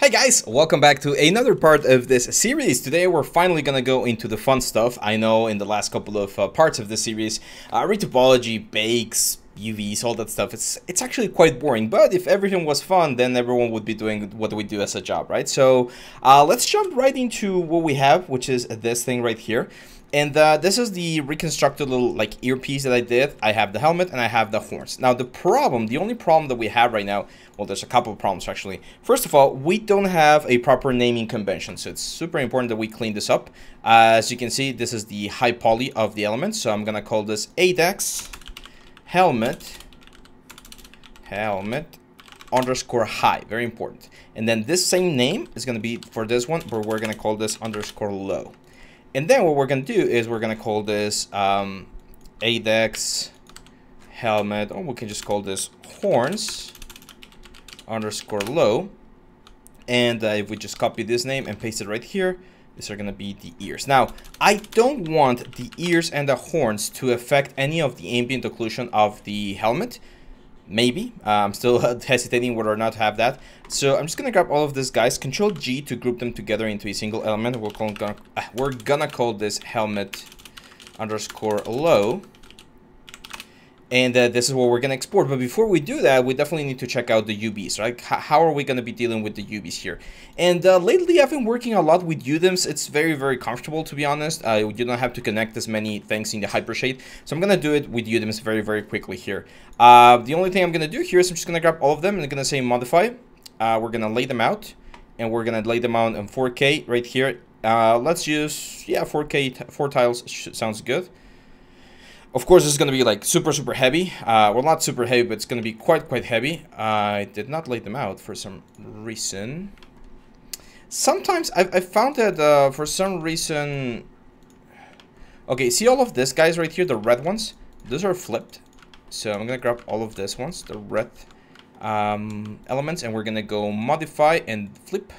Hey guys, welcome back to another part of this series. Today we're finally gonna go into the fun stuff. I know in the last couple of uh, parts of the series, uh, retopology, bakes, UVs, all that stuff, it's it's actually quite boring. But if everything was fun, then everyone would be doing what we do as a job, right? So uh, let's jump right into what we have, which is this thing right here. And uh, this is the reconstructed little like earpiece that I did. I have the helmet and I have the horns. Now the problem, the only problem that we have right now, well there's a couple of problems actually. First of all, we don't have a proper naming convention. So it's super important that we clean this up. Uh, as you can see, this is the high poly of the element. So I'm gonna call this ADEX helmet, helmet underscore high, very important. And then this same name is gonna be for this one, but we're gonna call this underscore low. And then what we're going to do is we're going to call this um, ADEX helmet, or we can just call this horns underscore low. And uh, if we just copy this name and paste it right here, these are going to be the ears. Now, I don't want the ears and the horns to affect any of the ambient occlusion of the helmet maybe. Uh, I'm still hesitating whether or not to have that. So I'm just gonna grab all of these guys, Control G to group them together into a single element. We're, gonna, uh, we're gonna call this helmet underscore low and uh, this is what we're going to export. But before we do that, we definitely need to check out the UVs, right? H how are we going to be dealing with the UVs here? And uh, lately, I've been working a lot with UDIMs. It's very, very comfortable, to be honest. Uh, you don't have to connect as many things in the Hypershade. So I'm going to do it with UDIMs very, very quickly here. Uh, the only thing I'm going to do here is I'm just going to grab all of them and I'm going to say modify. Uh, we're going to lay them out and we're going to lay them out in 4K right here. Uh, let's use, yeah, 4K, four tiles sounds good. Of course, this is going to be like super, super heavy. Uh, well, not super heavy, but it's going to be quite, quite heavy. I did not lay them out for some reason. Sometimes I've, I've found that uh, for some reason... Okay, see all of this guys right here, the red ones? Those are flipped. So I'm going to grab all of this ones, the red um, elements, and we're going to go modify and flip.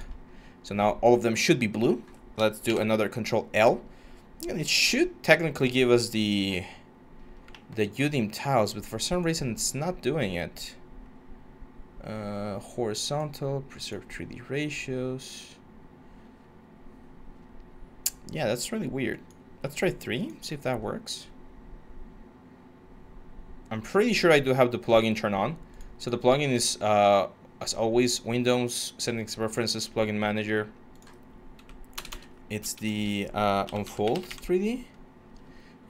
So now all of them should be blue. Let's do another control L. And it should technically give us the the UDIM tiles, but for some reason it's not doing it. Uh, horizontal, preserve 3D ratios. Yeah, that's really weird. Let's try 3, see if that works. I'm pretty sure I do have the plugin turned on. So the plugin is, uh, as always, Windows Settings Preferences Plugin Manager. It's the uh, Unfold 3D.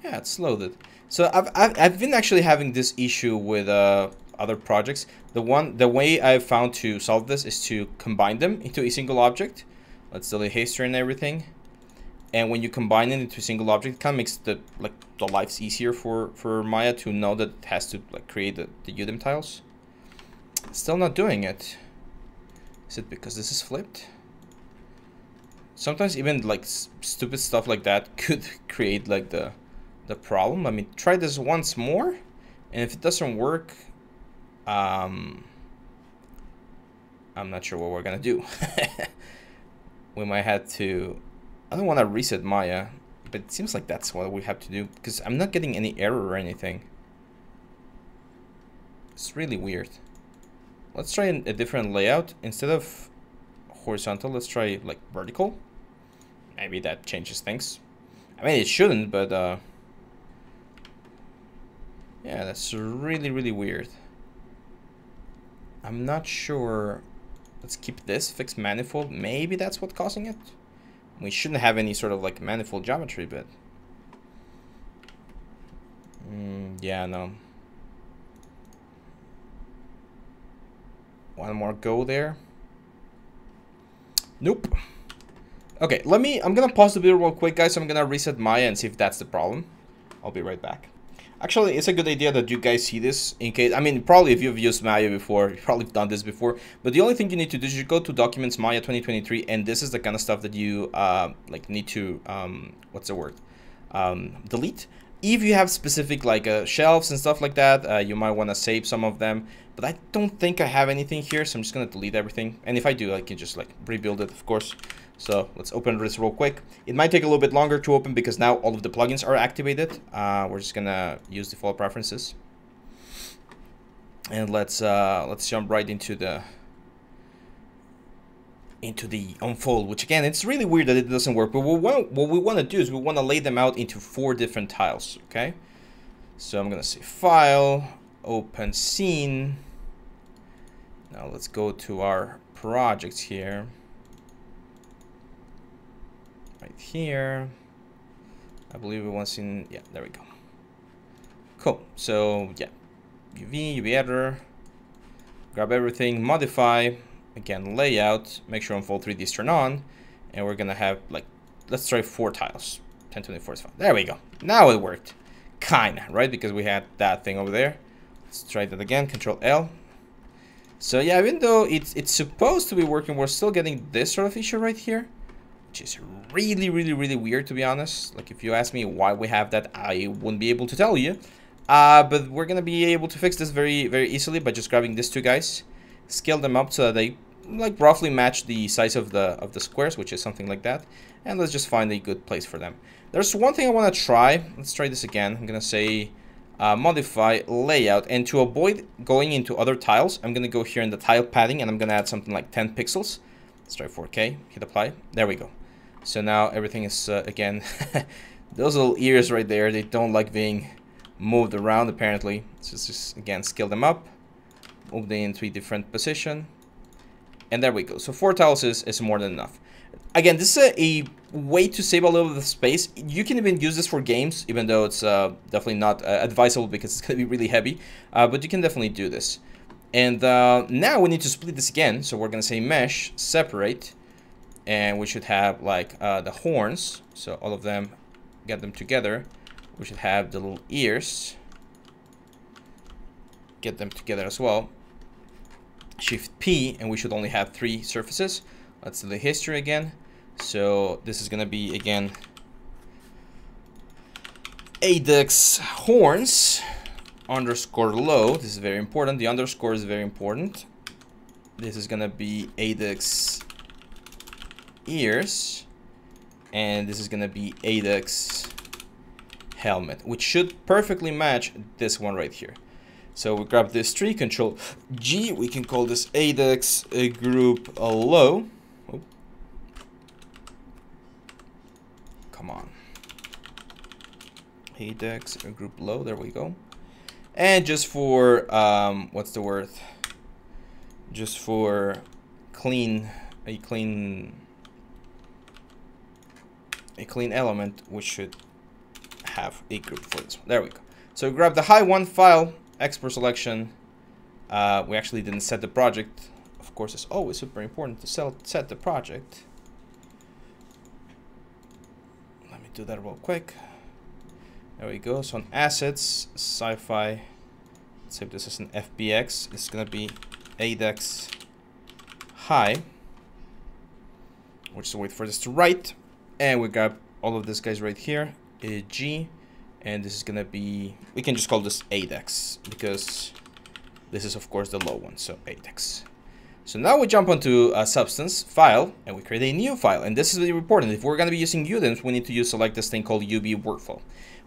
Yeah, it's loaded. So I've, I've, I've been actually having this issue with uh, other projects. The one, the way I've found to solve this is to combine them into a single object. Let's delete history and everything. And when you combine it into a single object, it kind of makes the like the lives easier for for Maya to know that it has to like create the, the UDIM tiles. Still not doing it. Is it because this is flipped? Sometimes even like stupid stuff like that could create like the the problem. I mean, try this once more, and if it doesn't work, um, I'm not sure what we're gonna do. we might have to, I don't want to reset Maya, but it seems like that's what we have to do, because I'm not getting any error or anything. It's really weird. Let's try a different layout. Instead of horizontal, let's try like vertical. Maybe that changes things. I mean, it shouldn't, but uh, yeah, that's really, really weird. I'm not sure. Let's keep this fixed manifold. Maybe that's what's causing it. We shouldn't have any sort of like manifold geometry, but... Mm, yeah, no. One more go there. Nope. Okay, let me... I'm gonna pause the video real quick, guys. I'm gonna reset Maya and see if that's the problem. I'll be right back. Actually, it's a good idea that you guys see this in case, I mean, probably if you've used Maya before, you've probably done this before, but the only thing you need to do is you go to Documents Maya 2023, and this is the kind of stuff that you, uh, like, need to, um, what's the word, um, delete. If you have specific, like, uh, shelves and stuff like that, uh, you might want to save some of them, but I don't think I have anything here, so I'm just going to delete everything, and if I do, I can just, like, rebuild it, of course. So let's open this real quick. It might take a little bit longer to open because now all of the plugins are activated. Uh, we're just gonna use default preferences. And let's uh, let's jump right into the into the unfold, which again, it's really weird that it doesn't work, but what we want, what we want to do is we want to lay them out into four different tiles, okay? So I'm going to say File, Open Scene. Now let's go to our projects here. Right here. I believe we want scene, yeah, there we go. Cool, so yeah, UV, UV editor, grab everything, modify, again, layout, make sure Unfold 3D is turned on, and we're gonna have like, let's try four tiles. 1024 is fine. There we go. Now it worked. Kinda, right? Because we had that thing over there. Let's try that again. Control L. So yeah, even though it's it's supposed to be working, we're still getting this sort of issue right here, which is really, really, really weird to be honest. Like if you ask me why we have that, I wouldn't be able to tell you. Uh, but we're gonna be able to fix this very, very easily by just grabbing these two guys, scale them up so that they like roughly match the size of the of the squares, which is something like that. And let's just find a good place for them. There's one thing I want to try. Let's try this again. I'm gonna say uh, modify layout, and to avoid going into other tiles, I'm gonna go here in the tile padding, and I'm gonna add something like 10 pixels. Let's try 4K. Hit apply. There we go. So now everything is uh, again. those little ears right there. They don't like being moved around apparently. So let's just again scale them up, move them into a different position. And there we go. So four tiles is, is more than enough. Again, this is a, a way to save a little bit of space. You can even use this for games, even though it's uh, definitely not uh, advisable because it's going to be really heavy. Uh, but you can definitely do this. And uh, now we need to split this again. So we're going to say mesh, separate. And we should have like uh, the horns. So all of them, get them together. We should have the little ears. Get them together as well. Shift P, and we should only have three surfaces. Let's do the history again. So this is gonna be again Adex horns underscore low. This is very important. The underscore is very important. This is gonna be Adex ears, and this is gonna be Adex helmet, which should perfectly match this one right here. So we grab this tree, control G, we can call this ADEX uh, group uh, low. Oh. Come on. ADEX uh, group low, there we go. And just for, um, what's the word? Just for clean, a clean, a clean element, we should have a group for this one. There we go. So grab the high one file, export selection. Uh, we actually didn't set the project. Of course, it's always super important to sell, set the project. Let me do that real quick. There we go. So on assets, sci-fi. Let's say this is an FBX. It's gonna be ADEX high. We're just wait for this to write. And we grab all of these guys right here. A G and this is gonna be we can just call this ADEX because this is of course the low one so ADEX so now we jump onto a substance file and we create a new file and this is really important. If we're to be using UDIMs we need to use select this thing called UV workflow.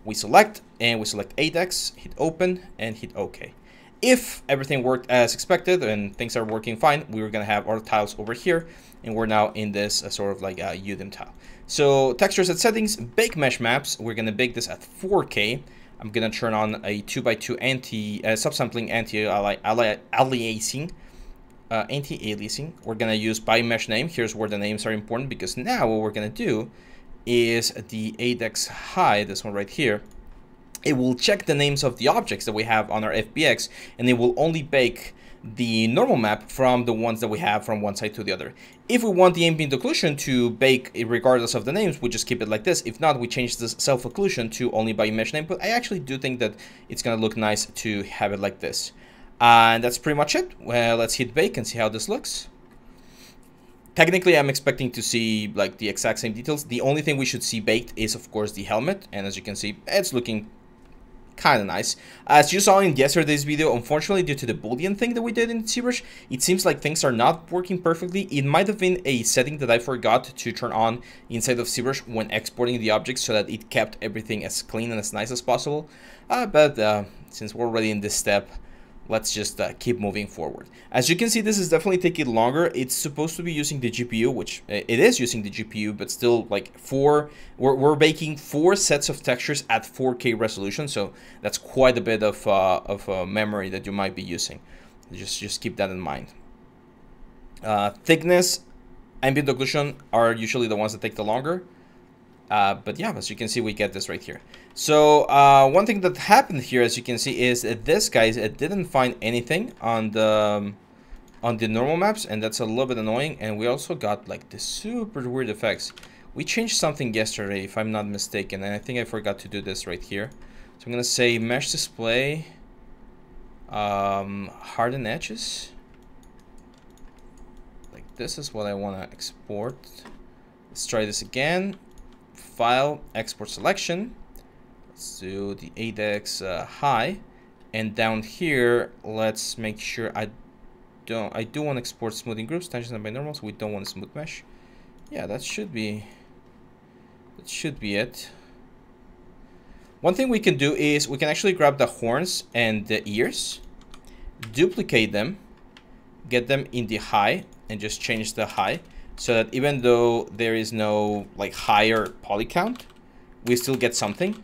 We select and we select ADEX hit open and hit OK if everything worked as expected and things are working fine we were going to have our tiles over here and we're now in this uh, sort of like a UDIM tile so textures and settings, bake mesh maps. We're gonna bake this at 4K. I'm gonna turn on a 2x2 anti uh, subsampling anti-aliasing. Uh, anti-aliasing. We're gonna use by mesh name. Here's where the names are important because now what we're gonna do is the ADEX high, this one right here. It will check the names of the objects that we have on our FBX and it will only bake the normal map from the ones that we have from one side to the other. If we want the ambient occlusion to bake regardless of the names, we just keep it like this. If not, we change the self-occlusion to only by mesh name, but I actually do think that it's gonna look nice to have it like this. and that's pretty much it. Well, let's hit bake and see how this looks. Technically, I'm expecting to see like the exact same details. The only thing we should see baked is, of course, the helmet. And as you can see, it's looking kind of nice. As you saw in yesterday's video, unfortunately due to the boolean thing that we did in ZBrush, it seems like things are not working perfectly. It might have been a setting that I forgot to turn on inside of ZBrush when exporting the objects so that it kept everything as clean and as nice as possible. Uh, but uh, since we're already in this step, let's just uh, keep moving forward. As you can see, this is definitely taking longer. It's supposed to be using the GPU, which uh, it is using the GPU, but still like four, we're, we're four sets of textures at 4K resolution. So that's quite a bit of, uh, of uh, memory that you might be using. Just, just keep that in mind. Uh, thickness, ambient occlusion are usually the ones that take the longer. Uh, but yeah, as you can see, we get this right here. So uh, one thing that happened here, as you can see, is that this guy it didn't find anything on the um, on the normal maps, and that's a little bit annoying. And we also got like the super weird effects. We changed something yesterday, if I'm not mistaken, and I think I forgot to do this right here. So I'm gonna say mesh display, um, harden edges. Like this is what I want to export. Let's try this again. File, export selection Let's do the ADEX uh, high. And down here, let's make sure I don't, I do want to export smoothing groups, tangents and binormals. We don't want a smooth mesh. Yeah, that should be, that should be it. One thing we can do is we can actually grab the horns and the ears, duplicate them, get them in the high, and just change the high so that even though there is no like higher poly count, we still get something.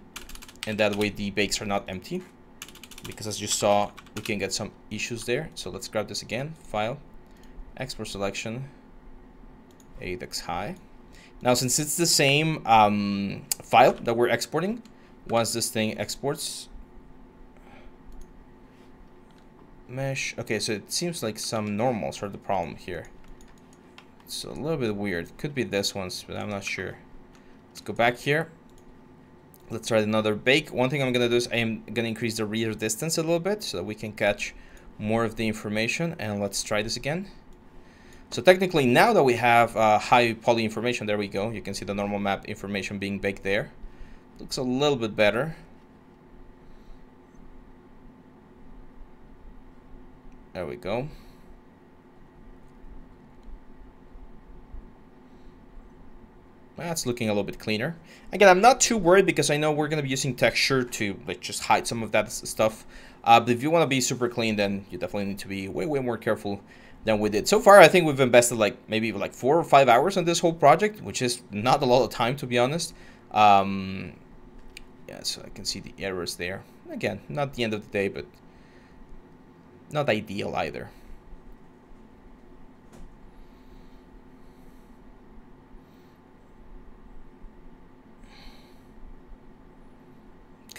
And that way the bakes are not empty. Because as you saw we can get some issues there. So let's grab this again. File. Export selection. ADEX high. Now since it's the same um, file that we're exporting once this thing exports mesh. Okay so it seems like some normals are the problem here it's a little bit weird could be this one's but I'm not sure let's go back here Let's try another bake. One thing I'm to do is I am going to increase the reader distance a little bit so that we can catch more of the information. And let's try this again. So technically now that we have uh, high poly information, there we go. You can see the normal map information being baked there. Looks a little bit better. There we go. That's looking a little bit cleaner. Again, I'm not too worried because I know we're going to be using texture to like just hide some of that stuff. Uh, but if you want to be super clean, then you definitely need to be way, way more careful than we did. So far, I think we've invested like maybe like four or five hours on this whole project, which is not a lot of time, to be honest. Um, yeah, so I can see the errors there. Again, not the end of the day, but not ideal either.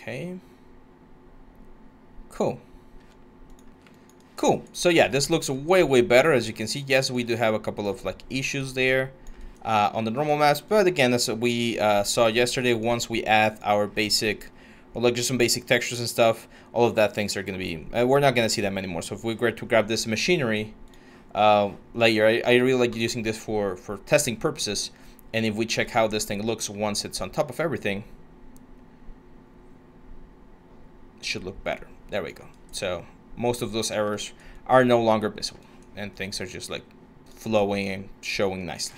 Okay. Cool. Cool. So yeah, this looks way, way better. As you can see, yes, we do have a couple of like issues there uh, on the normal maps. But again, as we uh, saw yesterday, once we add our basic, like just some basic textures and stuff, all of that things are going to be, uh, we're not going to see them anymore. So if we were to grab this machinery uh, layer, I, I really like using this for, for testing purposes. And if we check how this thing looks once it's on top of everything, should look better. There we go. So most of those errors are no longer visible and things are just like flowing and showing nicely.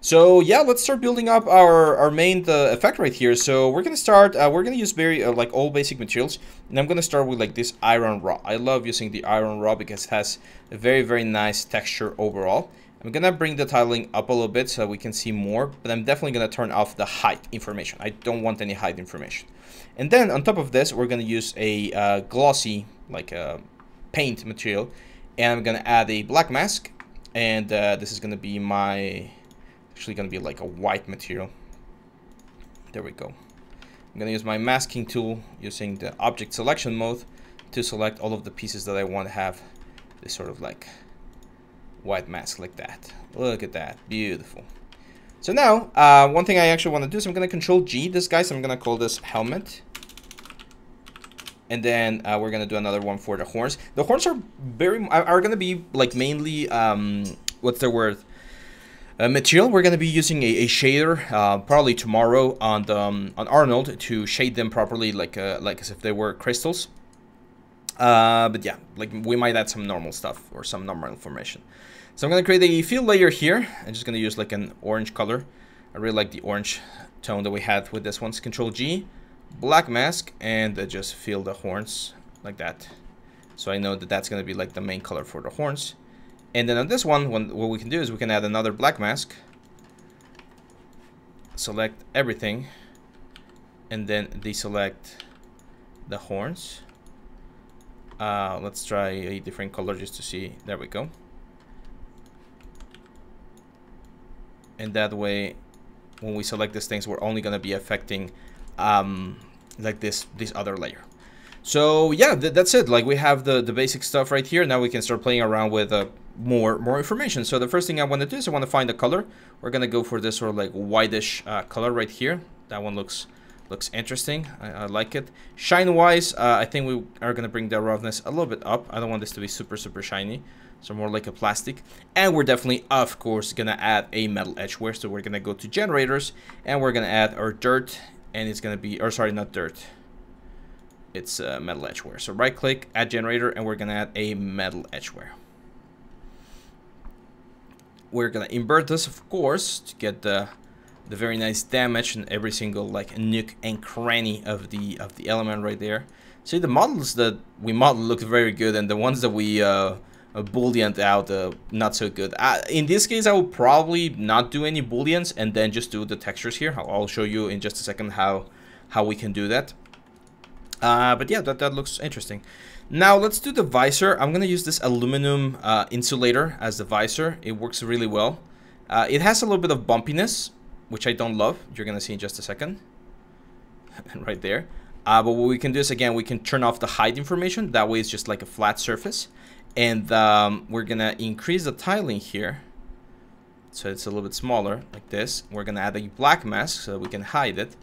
So yeah, let's start building up our, our main uh, effect right here. So we're gonna start, uh, we're gonna use very uh, like all basic materials and I'm gonna start with like this iron raw. I love using the iron raw because it has a very, very nice texture overall. I'm gonna bring the tiling up a little bit so we can see more, but I'm definitely gonna turn off the height information. I don't want any height information. And then on top of this, we're to use a uh, glossy, like a uh, paint material. And I'm to add a black mask. And uh, this is to be my, actually to be like a white material. There we go. I'm to use my masking tool using the object selection mode to select all of the pieces that I want to have this sort of like white mask like that. Look at that. Beautiful. So now, uh, one thing I actually want to do is I'm going to control G this guy. So I'm going to call this helmet. And then uh, we're gonna do another one for the horns. The horns are very are gonna be like mainly um, what's the word? Uh, material. We're gonna be using a, a shader uh, probably tomorrow on the um, on Arnold to shade them properly, like uh, like as if they were crystals. Uh, but yeah, like we might add some normal stuff or some normal information. So I'm gonna create a fill layer here. I'm just gonna use like an orange color. I really like the orange tone that we had with this one. Control G black mask and uh, just fill the horns like that So I know that that's going to be like the main color for the horns. And then on this one, when, what we can do is we can add another black mask. Select everything. And then deselect the horns. Uh, let's try a different color just to see. There we go. And that way, when we select these things, we're only going to be affecting um, like this this other layer. So yeah, th that's it. Like we have the, the basic stuff right here. Now we can start playing around with uh, more more information. So the first thing I want to do is I want to find a color. We're going to go for this sort of like whitish uh, color right here. That one looks looks interesting. I, I like it. Shine wise, uh, I think we are going to bring the roughness a little bit up. I don't want this to be super, super shiny. So more like a plastic. And we're definitely, of course, going to add a metal edgeware. So we're going to go to generators and we're going to add our dirt. And it's going to be, or sorry, not dirt. It's uh, metal edgeware. So right click, add generator, and we're going to add a metal edgeware. We're going to invert this, of course, to get the the very nice damage in every single like nook and cranny of the of the element right there. See the models that we model look very good and the ones that we uh, uh booleaned out uh, not so good. Uh, in this case I will probably not do any booleans and then just do the textures here. I'll, I'll show you in just a second how how we can do that. Uh, but yeah, that, that looks interesting. Now let's do the visor. I'm gonna use this aluminum uh, insulator as the visor. It works really well. Uh, it has a little bit of bumpiness, which I don't love. You're going to see in just a second. right there. Uh, but what we can do is, again, we can turn off the height information. That way it's just like a flat surface. And um, we're going to increase the tiling here. So it's a little bit smaller, like this. We're going to add a black mask so we can hide it.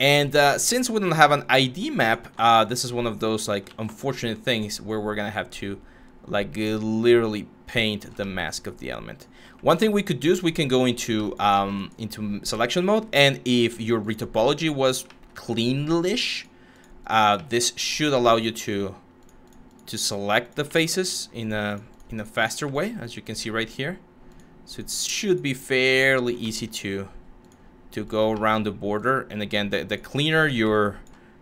And uh, since we don't have an ID map, uh, this is one of those like unfortunate things where we're going to have to like literally paint the mask of the element. One thing we could do is we can go into um, into selection mode, and if your retopology was cleanish, uh, this should allow you to to select the faces in a in a faster way, as you can see right here. So it should be fairly easy to to go around the border. And again, the, the cleaner your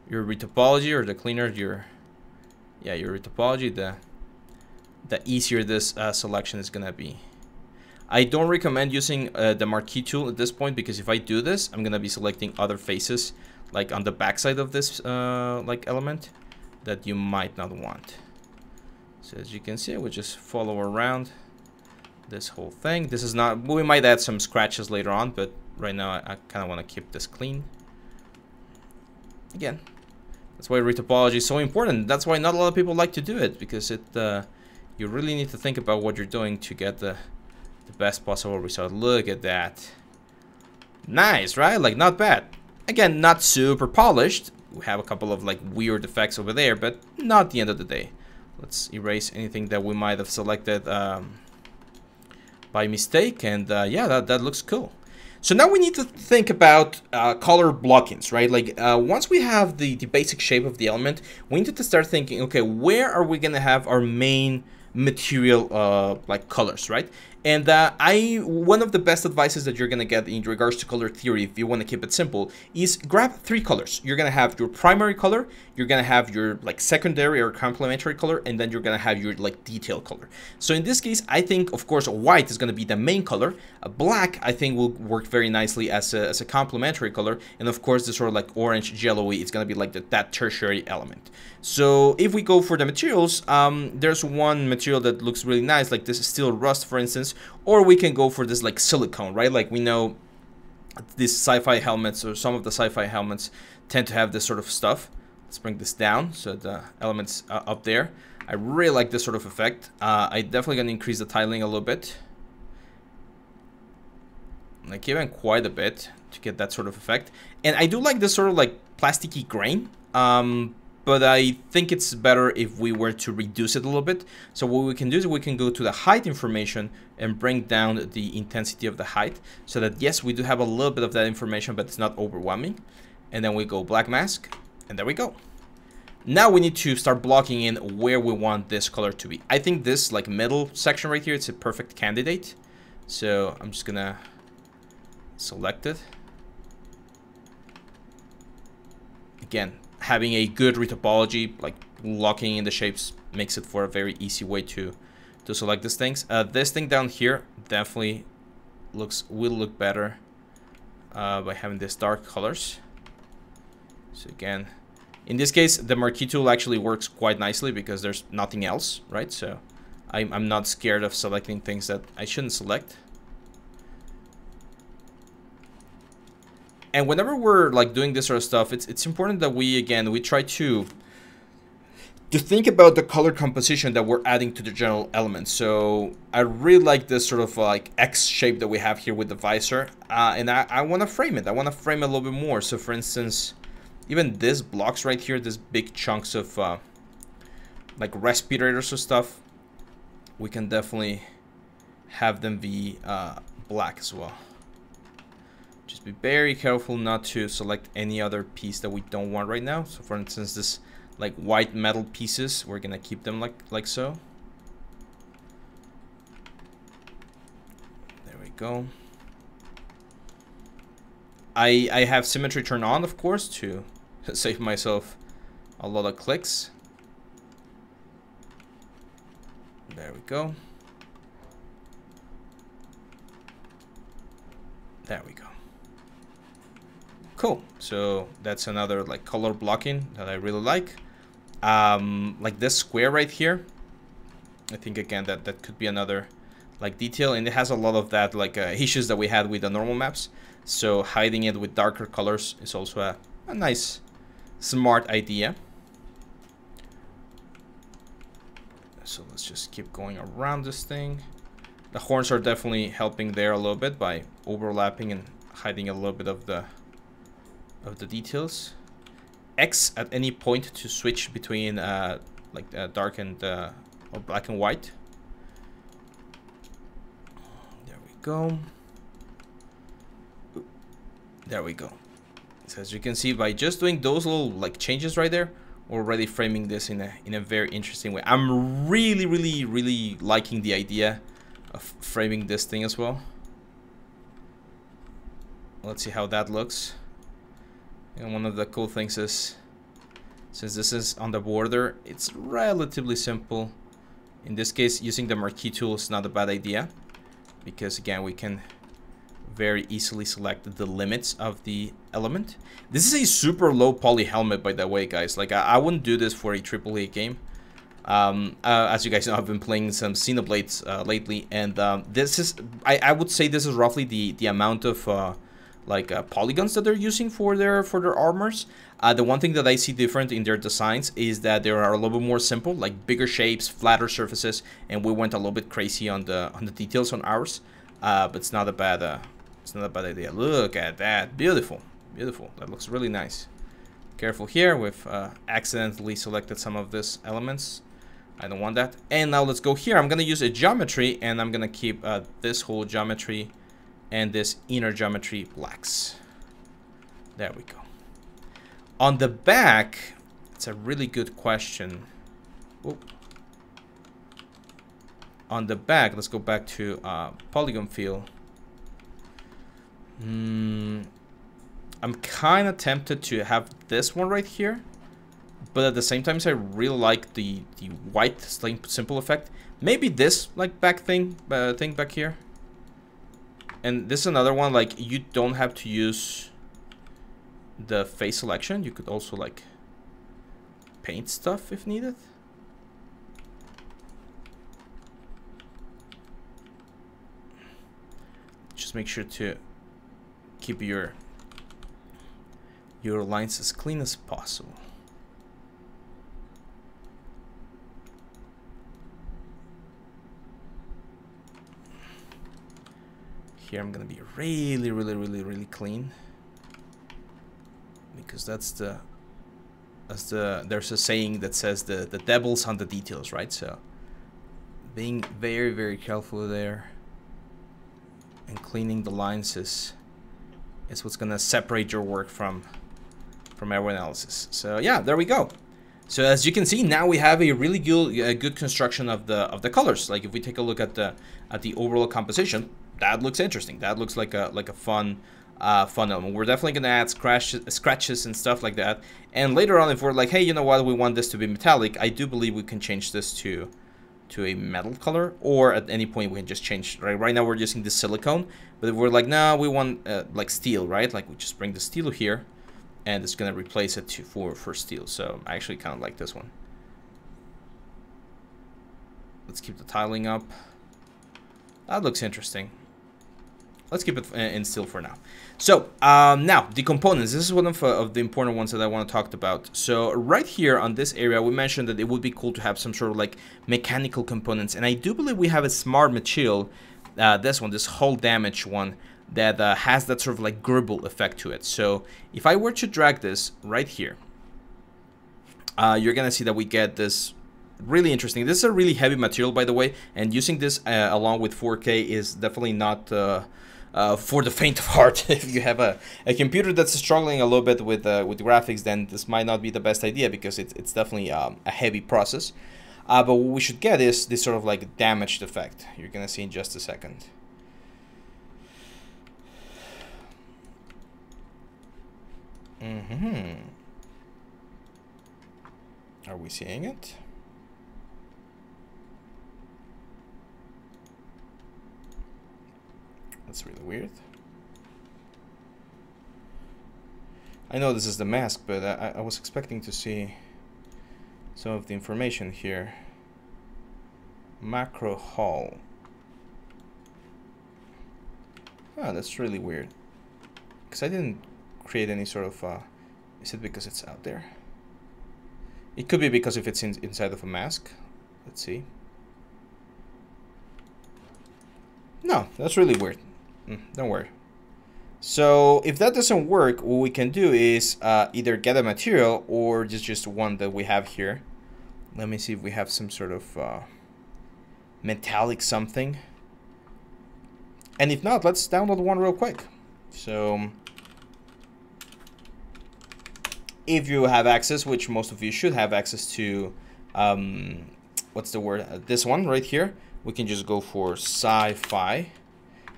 your retopology or the cleaner your yeah your retopology, the the easier this uh, selection is gonna be. I don't recommend using uh, the marquee tool at this point because if I do this, I'm gonna be selecting other faces like on the backside of this uh, like element that you might not want. So as you can see, we just follow around this whole thing. This is not, we might add some scratches later on, but right now I, I kind of want to keep this clean. Again, that's why retopology is so important. That's why not a lot of people like to do it because it, uh, you really need to think about what you're doing to get the the best possible result. Look at that. Nice, right? Like, not bad. Again, not super polished. We have a couple of, like, weird effects over there, but not the end of the day. Let's erase anything that we might have selected um, by mistake. And, uh, yeah, that, that looks cool. So now we need to think about uh, color blockings, right? Like uh, once we have the, the basic shape of the element, we need to start thinking, okay, where are we gonna have our main material uh, like colors, right? And uh, I, one of the best advices that you're gonna get in regards to color theory, if you want to keep it simple, is grab three colors. You're gonna have your primary color, you're gonna have your like secondary or complementary color, and then you're gonna have your like detail color. So in this case, I think of course white is gonna be the main color. Black I think will work very nicely as a, as a complementary color, and of course the sort of like orange yellowy, it's gonna be like the, that tertiary element. So if we go for the materials, um, there's one material that looks really nice, like this steel rust for instance, or we can go for this like silicone, right? Like we know these sci-fi helmets or some of the sci-fi helmets tend to have this sort of stuff. Let's bring this down so the elements uh, up there. I really like this sort of effect. Uh, I definitely gonna increase the tiling a little bit. Like even quite a bit to get that sort of effect. And I do like this sort of like plasticky grain. Um, but I think it's better if we were to reduce it a little bit. So what we can do is we can go to the height information and bring down the intensity of the height so that yes, we do have a little bit of that information, but it's not overwhelming. And then we go black mask and there we go. Now we need to start blocking in where we want this color to be. I think this like middle section right here, it's a perfect candidate. So I'm just gonna select it. Again, having a good retopology like locking in the shapes makes it for a very easy way to to select these things. Uh, this thing down here definitely looks will look better uh, by having these dark colors. So again, in this case, the marquee tool actually works quite nicely because there's nothing else, right? So I'm, I'm not scared of selecting things that I shouldn't select. And whenever we're like doing this sort of stuff, it's, it's important that we, again, we try to to think about the color composition that we're adding to the general element. So I really like this sort of like X shape that we have here with the visor. Uh, and I, I want to frame it. I want to frame it a little bit more. So for instance, even this blocks right here, this big chunks of uh, like respirators or stuff, we can definitely have them be uh, black as well. Just be very careful not to select any other piece that we don't want right now. So for instance, this like white metal pieces. We're gonna keep them like like so. There we go. I I have symmetry turned on, of course, to save myself a lot of clicks. There we go. There we go. Cool. So that's another like color blocking that I really like um, like this square right here. I think again that that could be another like detail and it has a lot of that like uh, issues that we had with the normal maps. So hiding it with darker colors is also a, a nice smart idea. So let's just keep going around this thing. The horns are definitely helping there a little bit by overlapping and hiding a little bit of the of the details. X at any point to switch between uh, like uh, dark and uh, or black and white. There we go. There we go. So as you can see, by just doing those little like changes right there, already framing this in a in a very interesting way. I'm really, really, really liking the idea of framing this thing as well. Let's see how that looks. And one of the cool things is, since this is on the border, it's relatively simple. In this case, using the marquee tool is not a bad idea. Because again, we can very easily select the limits of the element. This is a super low poly helmet, by the way, guys. Like, I, I wouldn't do this for a AAA game. Um, uh, as you guys know, I've been playing some Xenoblades uh, lately, and um, this is, I, I would say this is roughly the, the amount of uh, like uh, polygons that they're using for their for their armors. Uh, the one thing that I see different in their designs is that they are a little bit more simple, like bigger shapes, flatter surfaces, and we went a little bit crazy on the on the details on ours. Uh, but it's not a bad uh, it's not a bad idea. Look at that, beautiful, beautiful. That looks really nice. Careful here, we've uh, accidentally selected some of these elements. I don't want that. And now let's go here. I'm gonna use a geometry, and I'm gonna keep uh, this whole geometry and this inner geometry blacks. There we go. On the back, it's a really good question. On the back, let's go back to uh, polygon fill. Mm, I'm kind of tempted to have this one right here. But at the same time, I really like the, the white simple effect. Maybe this like back thing, uh, thing back here. And this is another one, like, you don't have to use the face selection. You could also, like, paint stuff if needed. Just make sure to keep your your lines as clean as possible. Here I'm gonna be really, really, really, really clean. Because that's the that's the there's a saying that says the the devil's on the details, right? So being very, very careful there and cleaning the lines is is what's gonna separate your work from from everyone else's. So yeah, there we go. So as you can see, now we have a really good, a good construction of the of the colors. Like if we take a look at the at the overall composition, that looks interesting. That looks like a like a fun uh, fun element. We're definitely gonna add scratch, scratches and stuff like that. And later on, if we're like, hey, you know what, we want this to be metallic, I do believe we can change this to to a metal color, or at any point we can just change. Right, right now we're using the silicone, but if we're like, nah, we want uh, like steel, right? Like we just bring the steel here, and it's gonna replace it to, for for steel. So I actually kind of like this one. Let's keep the tiling up. That looks interesting. Let's keep it in steel for now. So um, now the components. This is one of, uh, of, the important ones that I want to talk about. So right here on this area, we mentioned that it would be cool to have some sort of like mechanical components, and I do believe we have a smart material. Uh, this one, this hull damage one, that uh, has that sort of like Greeble effect to it. So if I were to drag this right here, uh, you're gonna see that we get this really interesting. This is a really heavy material, by the way, and using this uh, along with 4K is definitely not uh, for the faint of heart. if you have a, a computer that's struggling a little bit with uh, with graphics, then this might not be the best idea because it's, it's definitely um, a heavy process. Uh, but what we should get is this sort of like damaged effect. You're gonna see in just a second. Mm-hmm. Are we seeing it? That's really weird. I know this is the mask, but I, I was expecting to see some of the information here. Macro hall. Ah, that's really weird. Because I didn't create any sort of... Uh, is it because it's out there? It could be because if it's in, inside of a mask. Let's see. No, that's really weird. Mm, don't worry. So if that doesn't work, what we can do is uh, either get a material or just just one that we have here. Let me see if we have some sort of uh, metallic something. And if not, let's download one real quick. So if you have access, which most of you should have access to, um, what's the word? Uh, this one right here. We can just go for sci-fi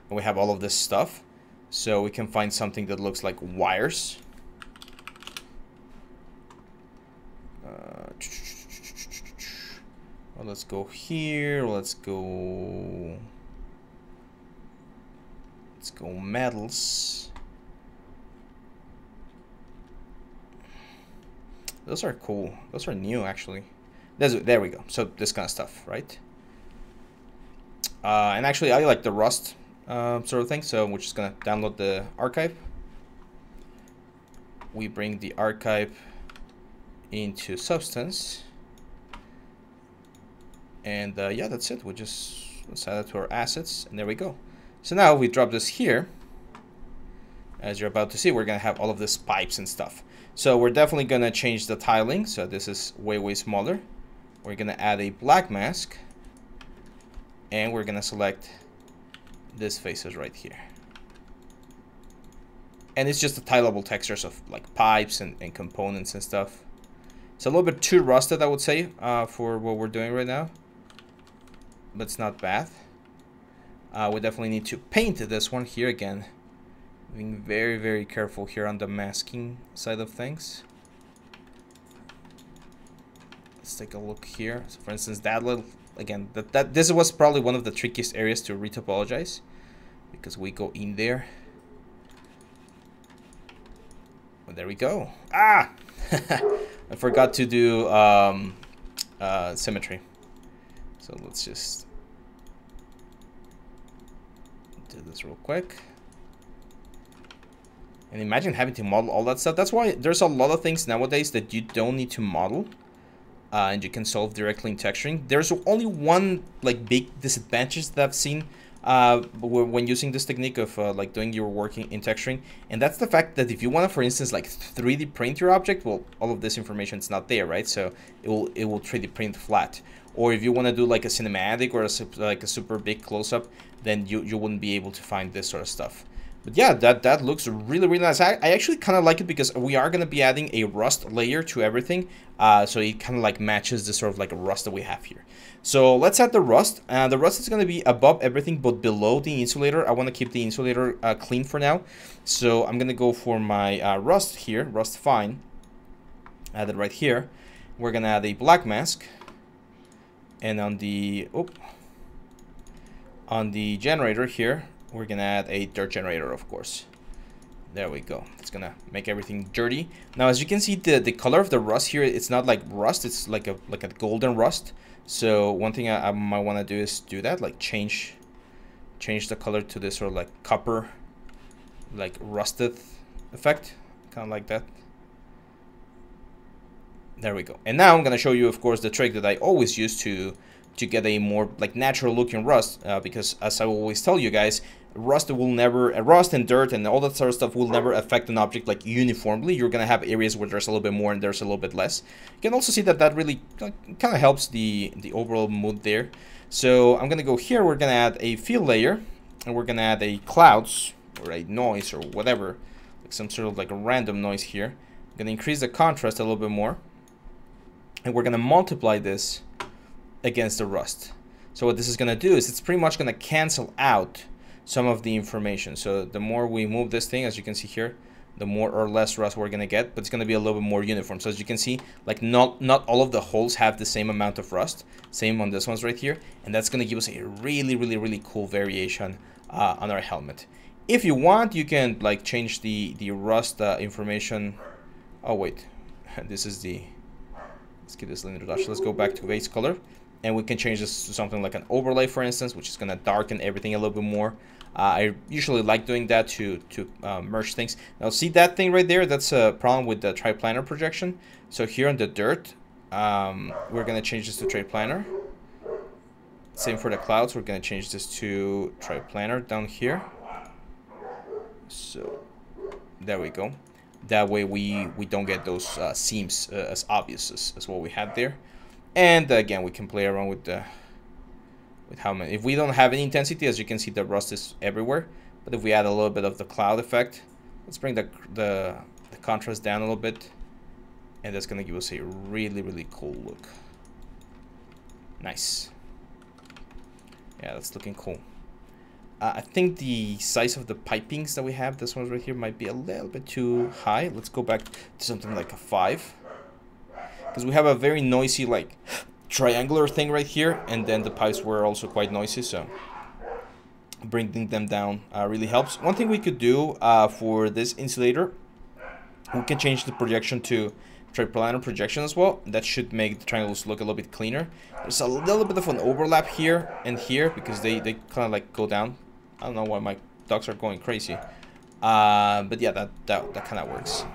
and we have all of this stuff. So we can find something that looks like wires. Uh, well, let's go here. Let's go. Let's go metals. Those are cool. Those are new, actually. There we go. So this kind of stuff, right? Uh, and actually, I like the rust uh, sort of thing. So we're just gonna download the archive. We bring the archive into Substance. And uh, yeah, that's it. We just let's add it to our assets, and there we go. So now we drop this here. As you're about to see, we're gonna have all of these pipes and stuff. So we're definitely gonna change the tiling. So this is way, way smaller. We're gonna add a black mask. And we're gonna select this faces right here. And it's just the tileable textures of like pipes and, and components and stuff. It's a little bit too rusted, I would say, uh, for what we're doing right now. But it's not bad. Uh, we definitely need to paint this one here again. Being very, very careful here on the masking side of things. Let's take a look here. So for instance, that little again, that, that this was probably one of the trickiest areas to retopologize because we go in there. Well, there we go. Ah! I forgot to do um, uh, symmetry. So let's just do this real quick. And imagine having to model all that stuff. That's why there's a lot of things nowadays that you don't need to model uh, and you can solve directly in texturing. There's only one like big disadvantage that I've seen uh, when using this technique of uh, like doing your work in, in, texturing, and that's the fact that if you want to, for instance, like 3D print your object, well, all of this information is not there, right? So it will it will 3D print flat. Or if you want to do like a cinematic or a, like a super big close-up, then you, you wouldn't be able to find this sort of stuff. But yeah, that, that looks really, really nice. I, I actually kind of like it because we are going to be adding a rust layer to everything. Uh, so it kind of like matches the sort of like rust that we have here. So let's add the rust. Uh, the rust is going to be above everything but below the insulator. I want to keep the insulator uh, clean for now. So I'm going to go for my uh, rust here, rust fine. Add it right here. We're going to add a black mask. And on the, oh, on the generator here, we're gonna add a dirt generator, of course. There we go. It's gonna make everything dirty. Now, as you can see, the the color of the rust here, it's not like rust. It's like a like a golden rust. So one thing I, I might want to do is do that, like change change the color to this sort of like copper, like rusted effect, kind of like that. There we go. And now I'm gonna show you, of course, the trick that I always use to to get a more like natural looking rust uh, because as I always tell you guys rust will never uh, rust and dirt and all that sort of stuff will never affect an object like uniformly. You're gonna have areas where there's a little bit more and there's a little bit less. You can also see that that really kind of helps the the overall mood there. So I'm gonna go here. We're gonna add a fill layer and we're gonna add a clouds or a noise or whatever. Like some sort of like a random noise here. I'm gonna increase the contrast a little bit more. And we're gonna multiply this against the rust. So what this is going to do is it's pretty much going to cancel out some of the information. So the more we move this thing, as you can see here, the more or less rust we're going to get, but it's going to be a little bit more uniform. So as you can see, like not, not all of the holes have the same amount of rust. Same on this ones right here. And that's going to give us a really, really, really cool variation uh, on our helmet. If you want, you can like change the, the rust uh, information. Oh, wait, this is the, let's give this an introduction. Let's go back to base color and we can change this to something like an overlay for instance which is going to darken everything a little bit more. Uh, I usually like doing that to to uh, merge things. Now see that thing right there? That's a problem with the triplanar projection. So here on the dirt um, we're going to change this to triplanar. Same for the clouds we're going to change this to triplanar down here. So there we go. That way we we don't get those uh, seams uh, as obvious as, as what we had there and again, we can play around with the with how many. If we don't have any intensity, as you can see, the rust is everywhere. But if we add a little bit of the cloud effect, let's bring the the, the contrast down a little bit, and that's gonna give us a really really cool look. Nice. Yeah, that's looking cool. Uh, I think the size of the pipings that we have, this one right here, might be a little bit too high. Let's go back to something like a 5 because we have a very noisy like triangular thing right here and then the pipes were also quite noisy so bringing them down uh, really helps. One thing we could do uh, for this insulator we can change the projection to triplanar projection as well. That should make the triangles look a little bit cleaner. There's a little bit of an overlap here and here because they, they kind of like go down. I don't know why my dogs are going crazy. Uh, but yeah that, that, that kind of works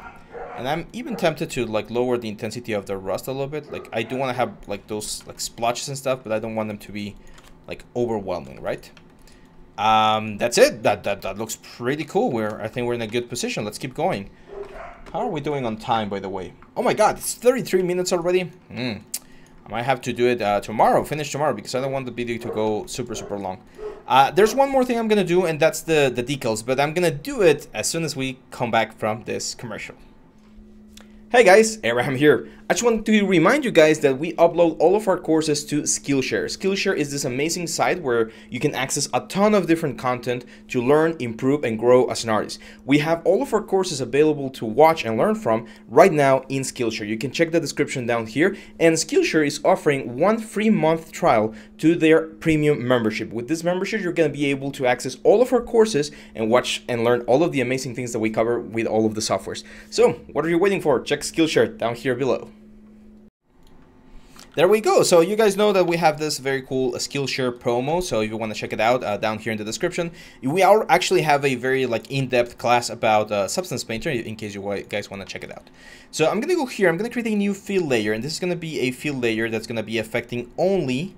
and I'm even tempted to like lower the intensity of the rust a little bit. Like I do want to have like those like splotches and stuff, but I don't want them to be like overwhelming, right? Um, that's it. That, that that looks pretty cool. We're I think we're in a good position. Let's keep going. How are we doing on time, by the way? Oh my god, it's 33 minutes already. Hmm. I might have to do it uh, tomorrow, finish tomorrow, because I don't want the video to go super, super long. Uh, there's one more thing I'm going to do, and that's the, the decals, but I'm going to do it as soon as we come back from this commercial. Hey guys, Abraham here. I just want to remind you guys that we upload all of our courses to Skillshare. Skillshare is this amazing site where you can access a ton of different content to learn, improve, and grow as an artist. We have all of our courses available to watch and learn from right now in Skillshare. You can check the description down here, and Skillshare is offering one free month trial to their premium membership. With this membership, you're going to be able to access all of our courses and watch and learn all of the amazing things that we cover with all of the softwares. So, what are you waiting for? Check Skillshare down here below there we go. So you guys know that we have this very cool Skillshare promo. So if you want to check it out, uh, down here in the description, we are actually have a very like in-depth class about uh, Substance Painter in case you guys want to check it out. So I'm gonna go here. I'm gonna create a new fill layer, and this is gonna be a fill layer that's gonna be affecting only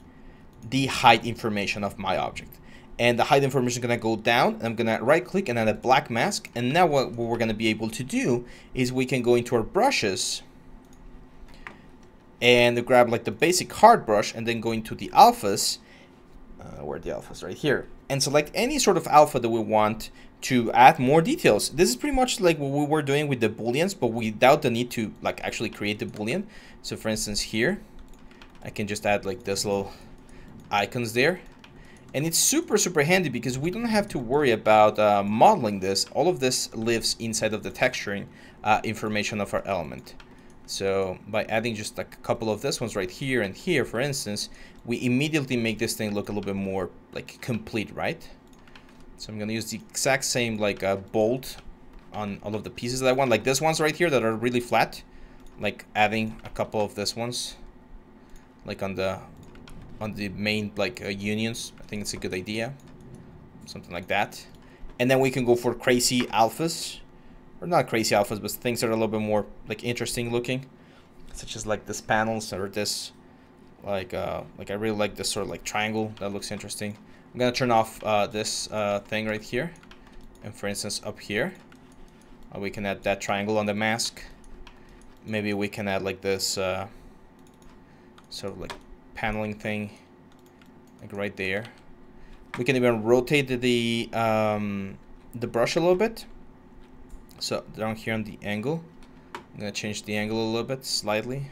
the height information of my object. And the height information is gonna go down. I'm gonna right click and add a black mask. And now what, what we're gonna be able to do is we can go into our brushes and grab like the basic hard brush and then go into the alphas uh, where the alphas right here and select any sort of alpha that we want to add more details. This is pretty much like what we were doing with the booleans, but without the need to like actually create the boolean. So for instance here, I can just add like this little icons there. And it's super, super handy because we don't have to worry about uh, modeling this. All of this lives inside of the texturing uh, information of our element. So by adding just like a couple of this ones right here and here, for instance, we immediately make this thing look a little bit more like complete, right? So I'm gonna use the exact same like uh, bolt on all of the pieces that I want, like this ones right here that are really flat, like adding a couple of this ones, like on the on the main like uh, unions. I think it's a good idea, something like that. And then we can go for crazy alphas, or not crazy alphas, but things that are a little bit more like interesting looking, such as like this panels or this, like uh, like I really like this sort of like triangle that looks interesting. I'm gonna turn off uh, this uh, thing right here, and for instance up here, uh, we can add that triangle on the mask. Maybe we can add like this uh, sort of like paneling thing, like right there. We can even rotate the um, the brush a little bit. So down here on the angle, I'm gonna change the angle a little bit slightly.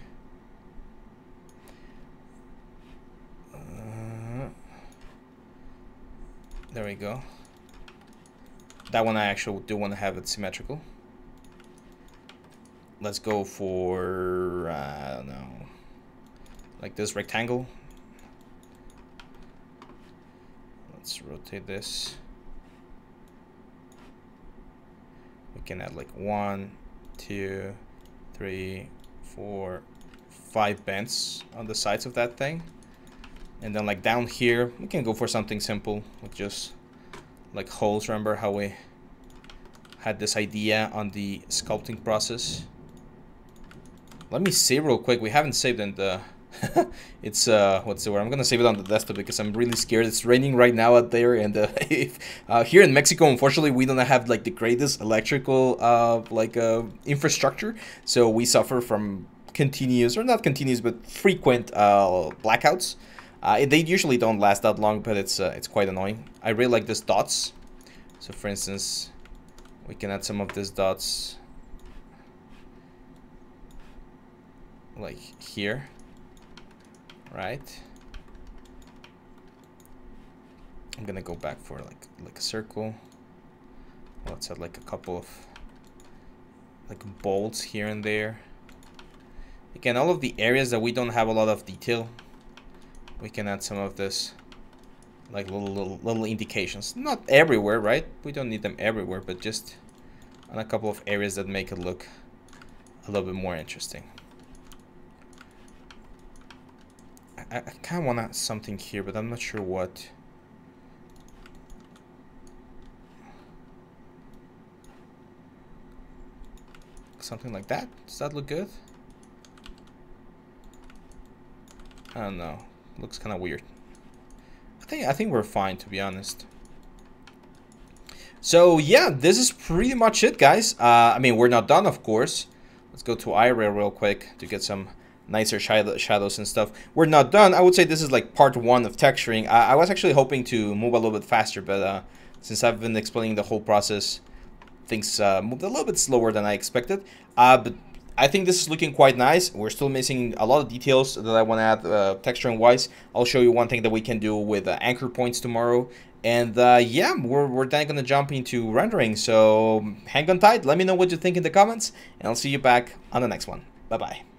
Uh, there we go. That one I actually do want to have it symmetrical. Let's go for, I don't know, like this rectangle. Let's rotate this. We can add like one, two, three, four, five bends on the sides of that thing. And then like down here, we can go for something simple with just like holes. Remember how we had this idea on the sculpting process? Let me see real quick. We haven't saved in the it's uh what's the word? I'm gonna save it on the desktop because i'm really scared. It's raining right now out there and uh, if, uh, here in mexico unfortunately we don't have like the greatest electrical uh like uh infrastructure. So we suffer from continuous or not continuous but frequent uh blackouts. Uh, they usually don't last that long but it's uh, it's quite annoying. I really like these dots. So for instance we can add some of these dots like here right? I'm gonna go back for like like a circle. Let's add like a couple of like bolts here and there. Again, all of the areas that we don't have a lot of detail, we can add some of this like little little little indications. Not everywhere, right? We don't need them everywhere, but just on a couple of areas that make it look a little bit more interesting. I, I kind of want something here, but I'm not sure what. Something like that? Does that look good? I don't know. Looks kind of weird. I think I think we're fine to be honest. So yeah, this is pretty much it, guys. Uh, I mean, we're not done, of course. Let's go to iRay real quick to get some nicer shadows and stuff. We're not done. I would say this is like part one of texturing. I, I was actually hoping to move a little bit faster, but uh, since I've been explaining the whole process, things uh, moved a little bit slower than I expected. Uh, but I think this is looking quite nice. We're still missing a lot of details that I want to add uh, texturing wise. I'll show you one thing that we can do with uh, anchor points tomorrow. And uh, yeah, we're, we're then going to jump into rendering. So hang on tight. Let me know what you think in the comments. And I'll see you back on the next one. Bye-bye.